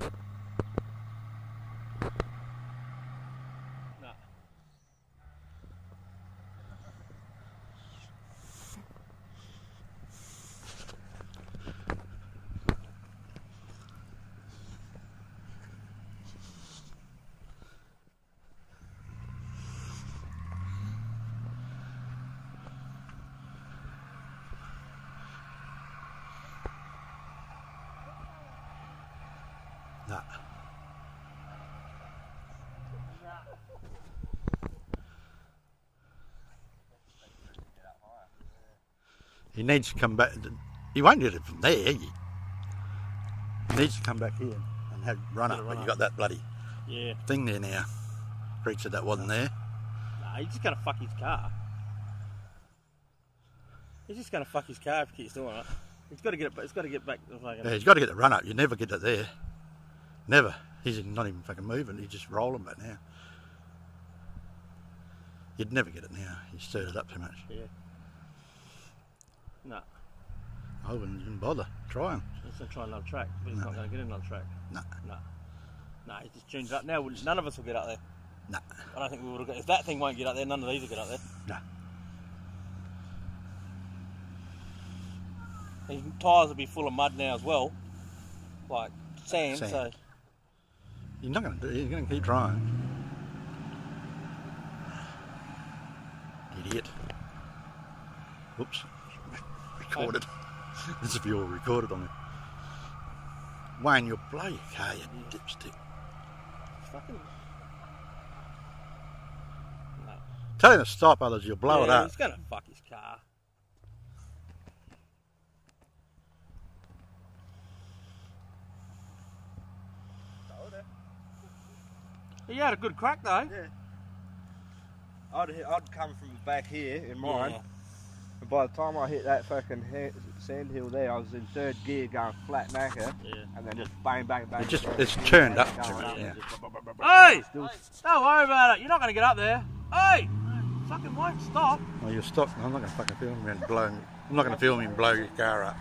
No. No. He needs to come back. He won't get it from there. He needs to come back here and have run up. But you got that bloody Yeah. thing there now. Creature that wasn't there. Nah, he's just gonna fuck his car. He's just gonna fuck his car if he keeps doing it. He's got to get it. He's got to get back. Yeah, he's got to get the run up. You never get it there. Never. He's not even fucking moving. He's just rolling back now. You'd never get it now. You stirred it up too much. Yeah. No, I wouldn't even bother trying. he's gonna try another track, but he's No. not gonna get another track. No, No, no, he just tunes up. Now none of us will get up there. no, I don't think we would have got. If that thing won't get up there, none of these will get up there. no. His tyres will be full of mud now as well, like sand. Sand. So You're not going to do it. You're going to keep trying. Idiot. Whoops. Recorded. this will be all recorded on it. Wayne, you'll blow your car, you dipstick. fucking. No. Tell him to stop, others you'll blow it Yeah, up. He's gonna fuck his car. He had a good crack though. Yeah. I'd, I'd come from back here in mine, Yeah. And by the time I hit that fucking ha- sand hill there, I was in third gear going flat knacker, Yeah. and then just bang, bang, bang. It just- bang, it's bang, turned bang, up going to it, yeah. Hey! Still, Don't worry about it. You're not gonna get up there. Hey! Fucking won't stop. Well, you're stop. I'm not going to fucking film him and blow. I'm not going to film him blow your car up.